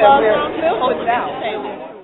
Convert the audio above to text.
that we're,